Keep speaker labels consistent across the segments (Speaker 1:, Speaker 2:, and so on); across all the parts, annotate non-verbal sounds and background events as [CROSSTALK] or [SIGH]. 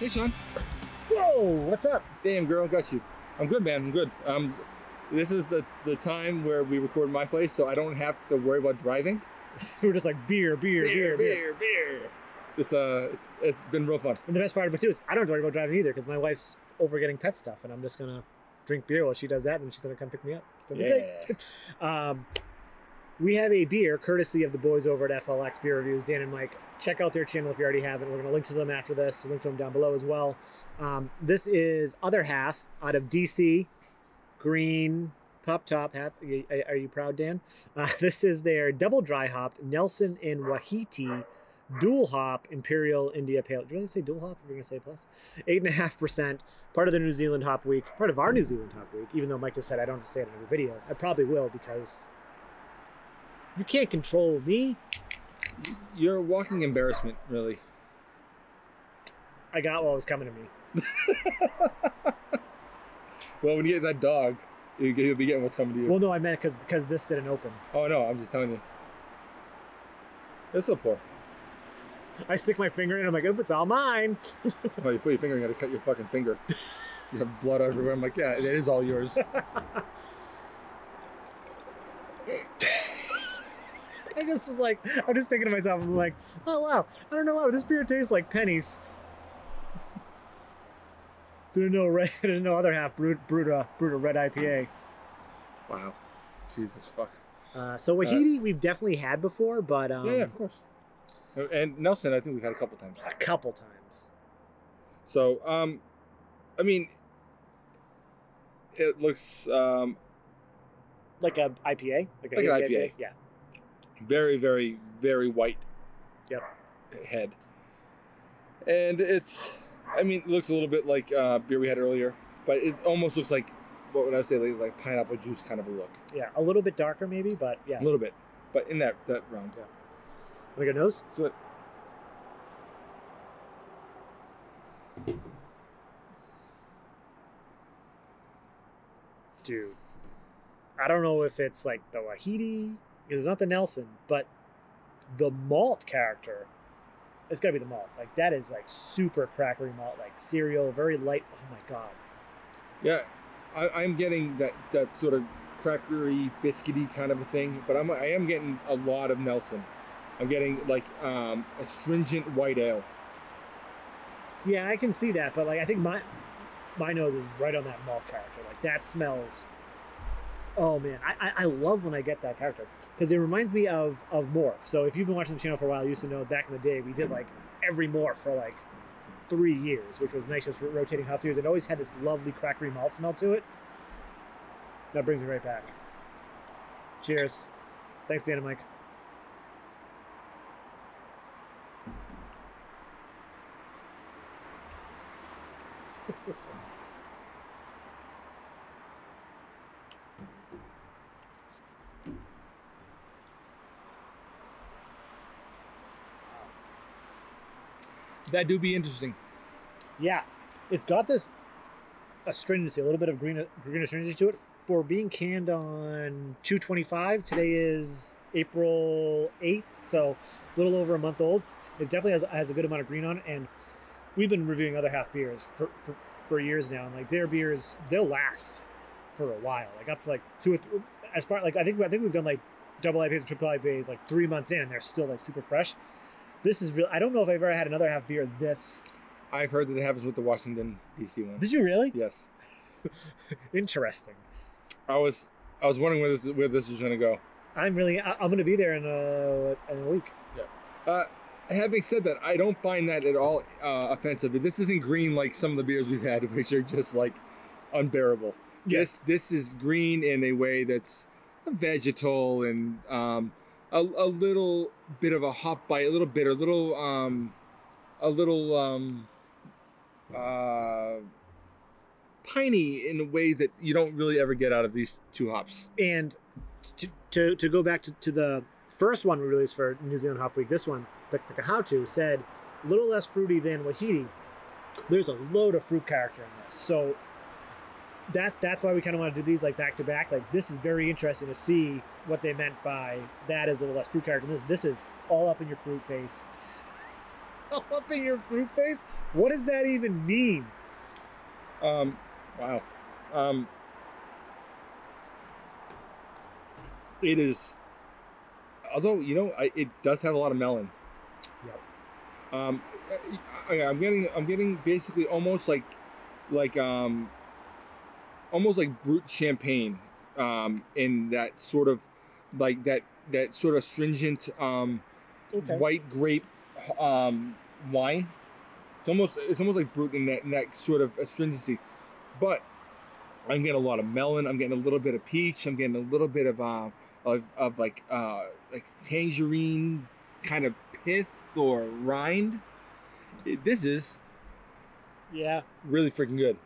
Speaker 1: Hey, Sean.
Speaker 2: Whoa, what's up?
Speaker 1: Damn, girl, got you. I'm good, man. I'm good. Um, this is the the time where we record my place, so I don't have to worry about driving. [LAUGHS]
Speaker 2: We're just like beer, beer, beer, beer.
Speaker 1: beer, beer. It's uh, it's, it's been real fun.
Speaker 2: And the best part about it too is I don't have to worry about driving either because my wife's over getting pet stuff, and I'm just gonna drink beer while she does that, and she's gonna come pick me up. So okay. [LAUGHS] Um, we have a beer courtesy of the boys over at FLX Beer Reviews, Dan and Mike. Check out their channel if you already haven't. We're going to link to them after this. Link to them down below as well. Um, this is Other Half out of DC. Green Pop Top. Are you proud, Dan? Uh, [LAUGHS] this is their double dry hopped Nelson and Wai-iti dual hop Imperial India Pale. Did you really say dual hop? We're going to say plus. 8.5%. Part of the New Zealand Hop Week. Part of our New Zealand Hop Week, even though Mike just said I don't have to say it in every video. I probably will because you can't control me.
Speaker 1: You're a walking embarrassment, really.
Speaker 2: I got what was coming to me. [LAUGHS]
Speaker 1: well, when you get that dog, you- you'll be getting what's coming to you.
Speaker 2: Well, no, I meant because because this didn't open.
Speaker 1: oh no, I'm just telling you. It's so poor.
Speaker 2: I stick my finger in. I'm like, oh, it's all mine. [LAUGHS]
Speaker 1: Oh, you put your finger, you gotta cut your fucking finger. You have blood everywhere. I'm like, yeah, it is all yours. [LAUGHS]
Speaker 2: I just was like, I'm just thinking to myself. I'm like, oh wow, I don't know why but this beer tastes like pennies. Didn't know red. [LAUGHS] Didn't know other half brewed brewed a brewed a red IPA.
Speaker 1: wow. Jesus fuck.
Speaker 2: Uh, so Wai-iti we've definitely had before, but um,
Speaker 1: yeah, yeah, of course. Uh, And Nelson, I think we've had a couple times.
Speaker 2: a couple times.
Speaker 1: So, um, I mean, it looks um,
Speaker 2: Like a IPA, like, a
Speaker 1: Like an
Speaker 2: hazy
Speaker 1: IPA.
Speaker 2: Yeah.
Speaker 1: Very, very, very white.
Speaker 2: Yep.
Speaker 1: Head. And it's, I mean, it looks a little bit like uh, beer we had earlier, but it almost looks like what would I say, like, like pineapple juice kind of a look,
Speaker 2: Yeah, a little bit darker maybe, but yeah.
Speaker 1: a little bit, but in that that realm.
Speaker 2: Like a nose.
Speaker 1: It,
Speaker 2: dude. I don't know if it's like the Wai-iti, because it's not the Nelson, but the malt character. It's gotta be the malt. Like that is like super crackery malt, like cereal, very light. Oh my god.
Speaker 1: yeah, I, I'm getting that that sort of crackery, biscuity kind of a thing, but I'm I am getting a lot of Nelson. I'm getting like um, a stringent white ale.
Speaker 2: Yeah, I can see that, but like I think my my nose is right on that malt character. Like that smells. Oh man, I I, love when I get that character because it reminds me of of Morph. So if you've been watching the channel for a while, you used to know back in the day we did like every Morph for like three years, which was nice just rotating hop series. It always had this lovely crackery malt smell to it. That brings me right back. Cheers. Thanks, Dan and Mike. [LAUGHS]
Speaker 1: That do be interesting.
Speaker 2: Yeah, it's got this astringency, a little bit of green green astringency to it. For being canned on 225, today is April 8th, so a little over a month old. It definitely has, has a good amount of green on it, and we've been reviewing other half beers for, for, for years now, and like their beers, they'll last for a while, like up to like two as far like I think I think we've done like double IPAs and triple IPAs like three months in, and they're still like super fresh. This is real. I don't know if I've ever had another half beer this.
Speaker 1: I've heard that it happens with the Washington D.C. one.
Speaker 2: Did you really?
Speaker 1: Yes, [LAUGHS]
Speaker 2: Interesting.
Speaker 1: I was I was wondering where this where this was going to go.
Speaker 2: I'm really. I, I'm going to be there in a in a week.
Speaker 1: Uh, having said that, I don't find that at all uh, offensive. This isn't green like some of the beers we've had, [LAUGHS] which are just like unbearable. This this is green in a way that's vegetal and um, a, a little bit of a hop bite, a little bitter, a little um, a little um, uh, piney in a way that you don't really ever get out of these two hops.
Speaker 2: And to to, to go back to, to the first one we released for New Zealand Hop Week, this one, the, the to said a little less fruity than Wai-iti. There's a load of fruit character in this, so that that's why we kind of want to do these like back to back. Like this is very interesting to see what they meant by that is a little less fruit character. This this is all up in your fruit face. [LAUGHS] all up in your fruit face. What does that even mean?
Speaker 1: Um, wow. Um, it is. Although you know, I, it does have a lot of melon.
Speaker 2: Yep.
Speaker 1: Um, I, I'm getting, I'm getting basically almost like, like um, almost like brut champagne. Um, in that sort of, like that that sort of stringent um,
Speaker 2: Okay.
Speaker 1: white grape um, wine. It's almost it's almost like brut in that, in that sort of astringency, but I'm getting a lot of melon. I'm getting a little bit of peach. I'm getting a little bit of uh, of, of like uh, like tangerine kind of pith or rind. This is
Speaker 2: Yeah.
Speaker 1: really freaking good.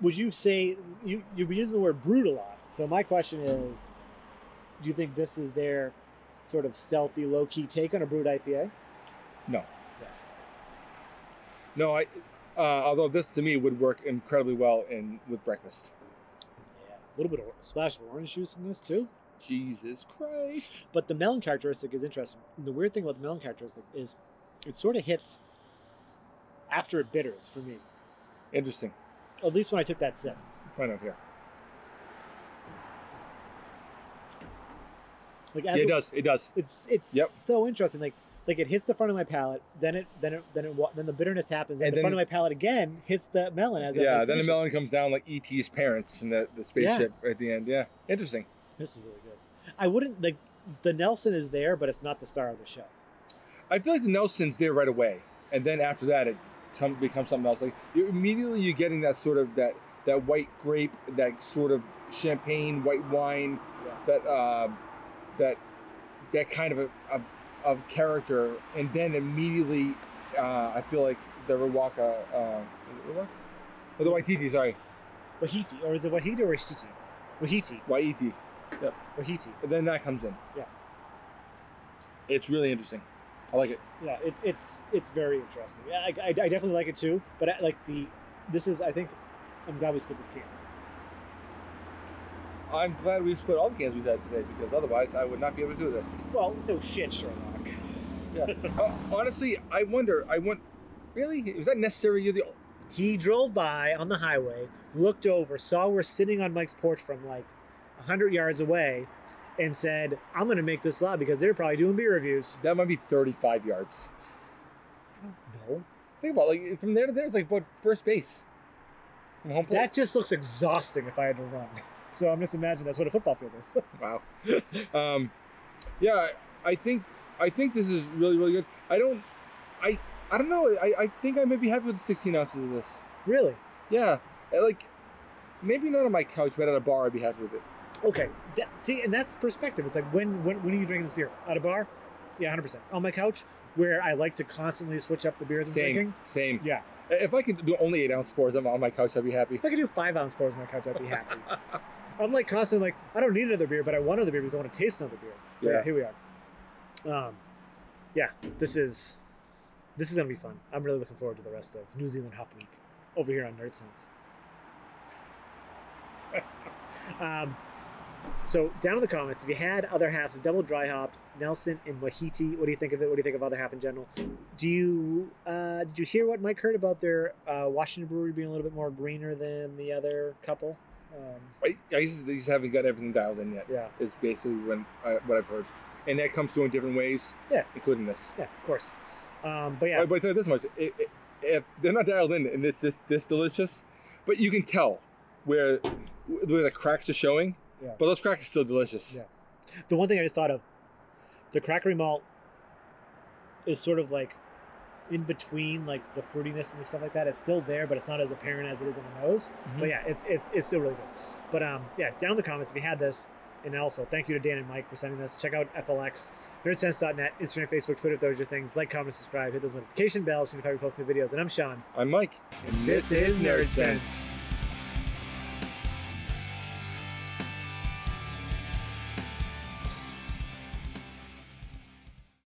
Speaker 2: Would you say you you've been using the word brute a lot? So my question is, do you think this is their sort of stealthy, low key take on a brute IPA?
Speaker 1: No. No, I. Uh, although this to me would work incredibly well in with breakfast.
Speaker 2: Yeah. A little bit of splash of orange juice in this too.
Speaker 1: Jesus Christ.
Speaker 2: But the melon characteristic is interesting. And the weird thing about the melon characteristic is it sort of hits after it bitters for me.
Speaker 1: Interesting.
Speaker 2: At least when I took that sip.
Speaker 1: Find out here.
Speaker 2: Like
Speaker 1: Yeah, it does. It does.
Speaker 2: It's it's
Speaker 1: Yep.
Speaker 2: so interesting. Like like it hits the front of my palate, then it then it then it then the bitterness happens, and,
Speaker 1: And
Speaker 2: the front of my palate again hits the melon as
Speaker 1: Yeah, then the melon comes down like ET's parents in the, the spaceship at the end. Yeah, interesting.
Speaker 2: This is really good. I wouldn't like the Nelson is there, but it's not the star of the show.
Speaker 1: I feel like the Nelson's there right away, and then after that it becomes something else. Like you immediately you're getting that sort of that that white grape, that sort of champagne, white wine,
Speaker 2: Yeah.
Speaker 1: that uh, that that kind of a, of, of character, and then immediately uh, I feel like the Riwaka, uh, is it Riwaka? Oh, the Waititi, sorry,
Speaker 2: Wahiti, or is it Wahiti or Wahiti? Wahiti,
Speaker 1: Waiti.
Speaker 2: Wahiti.
Speaker 1: And then that comes in.
Speaker 2: Yeah.
Speaker 1: It's really interesting. I like it.
Speaker 2: Yeah, it, it's it's very interesting. Yeah, I, I, I definitely like it too. But I, like the this is I think I'm glad we split this can.
Speaker 1: I'm glad we split all the cans we've had today because otherwise I would not be able to do this.
Speaker 2: Well, no shit, Sherlock.
Speaker 1: Yeah. uh, honestly, I wonder. I want. Really? Was that necessary? You're the.
Speaker 2: He drove by on the highway, looked over, saw we're sitting on Mike's porch from like hundred yards away, and said, "I'm gonna make this loud because they're probably doing beer reviews."
Speaker 1: That might be 35 yards.
Speaker 2: I don't know.
Speaker 1: Think about it, like from there to there, it's like what first base. From home plate.
Speaker 2: That just looks exhausting if I had to run. [LAUGHS] So I'm just imagining that's what a football field is. [LAUGHS]
Speaker 1: Wow. um, yeah, I, think I think this is really really good. I don't. I I don't know. I, I think I may be happy with the 16 ounces of this.
Speaker 2: really?
Speaker 1: Yeah, like maybe not on my couch, but at a bar, I'd be happy with it.
Speaker 2: Okay. That, see, and that's perspective. It's like when when when are you drinking this beer? At a bar? Yeah, hundred percent. On my couch, where I like to constantly switch up the beers I'm
Speaker 1: Same,
Speaker 2: drinking.
Speaker 1: same.
Speaker 2: Yeah.
Speaker 1: If I could do only eight ounce pours on on my couch, I'd be happy.
Speaker 2: If I could do five ounce pours on my couch, I'd be happy. [LAUGHS] I'm like constantly like, I don't need another beer, but I want another beer because I want to taste another beer. But
Speaker 1: Yeah.
Speaker 2: here we are. Um, yeah, this is this is gonna be fun. I'm really looking forward to the rest of New Zealand Hop Week over here on Nerdsense. [LAUGHS] um, so down in the comments, if you had other halves, double dry hopped, Nelson and Wai-iti, what do you think of it? What do you think of other half in general? Do you uh, did you hear what Mike heard about their uh, Washington Brewery being a little bit more greener than the other couple? Um,
Speaker 1: I, I just, they just haven't got everything dialed in yet.
Speaker 2: yeah,
Speaker 1: Is basically when I, what I've heard, and that comes through in different ways.
Speaker 2: Yeah.
Speaker 1: including this.
Speaker 2: yeah, of course. Um, but yeah,
Speaker 1: But I tell you this much: i i if they're not dialed in and it's this this delicious, but you can tell where where the cracks are showing.
Speaker 2: Yeah.
Speaker 1: But those crackers are still delicious.
Speaker 2: Yeah. the one thing I just thought of, the crackery malt is sort of like in between like the fruitiness and the stuff like that. It's still there, but it's not as apparent as it is in the nose.
Speaker 1: Mhm.
Speaker 2: But yeah, it's it's it's still really good. But um yeah, down in the comments if you had this. And also, thank you to Dan and Mike for sending this. Check out FLX, nerdsense.net, Instagram, Facebook, Twitter, those are your things. Like, comment, subscribe, hit those notification bells so you know if I post new videos. And I'm Sean.
Speaker 1: I'm Mike,
Speaker 2: And this is Nerdsense.